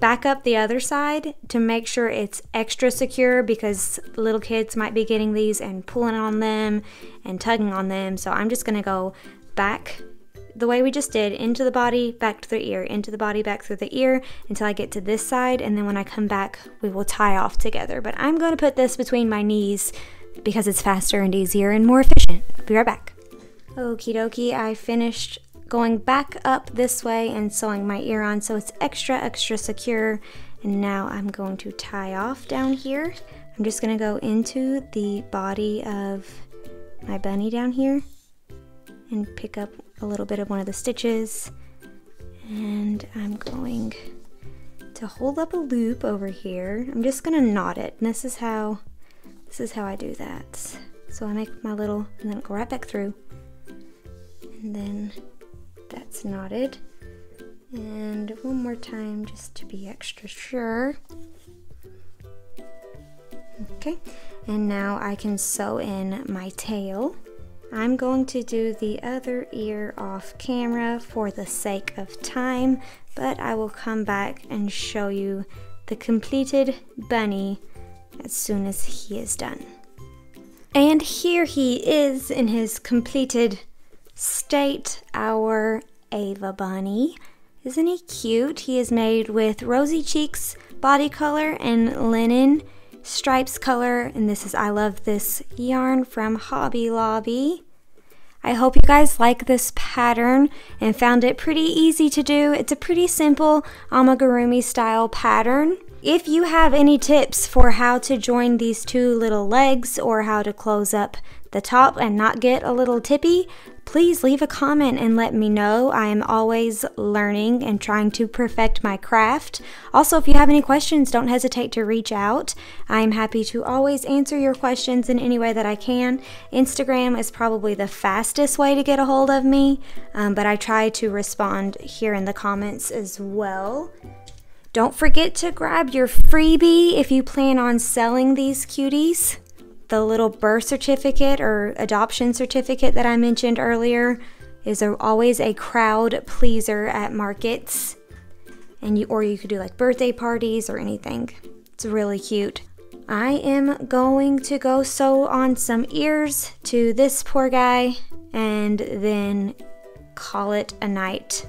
back up the other side to make sure it's extra secure because little kids might be getting these and pulling on them and tugging on them. So I'm just gonna go back the way we just did into the body, back to the ear, into the body, back through the ear until I get to this side. And then when I come back, we will tie off together. But I'm going to put this between my knees because it's faster and easier and more efficient. Be right back. Okie dokie, I finished going back up this way and sewing my ear on so it's extra, extra secure. And now I'm going to tie off down here. I'm just gonna go into the body of my bunny down here and pick up a little bit of one of the stitches. And I'm going to hold up a loop over here. I'm just gonna knot it. And this is how, this is how I do that. So I make my little, and then go right back through. And then that's knotted. And one more time just to be extra sure. Okay, and now I can sew in my tail. I'm going to do the other ear off camera for the sake of time, but I will come back and show you the completed bunny as soon as he is done. And here he is in his completed state, our Ava Bunny. Isn't he cute? He is made with Rosy Cheeks body color and linen stripes color. And this is I Love This yarn from Hobby Lobby. I hope you guys like this pattern and found it pretty easy to do. It's a pretty simple amigurumi style pattern. If you have any tips for how to join these two little legs or how to close up the top and not get a little tippy, please leave a comment and let me know. I am always learning and trying to perfect my craft. Also, if you have any questions, don't hesitate to reach out. I am happy to always answer your questions in any way that I can. Instagram is probably the fastest way to get a hold of me, um, but I try to respond here in the comments as well. Don't forget to grab your freebie if you plan on selling these cuties the little birth certificate or adoption certificate that I mentioned earlier is a, always a crowd pleaser at markets. And you or you could do like birthday parties or anything. It's really cute. I am going to go sew on some ears to this poor guy and then call it a night.